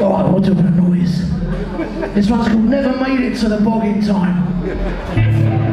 Oh, what a noise. This one's called Never Made It to the Bog in Time.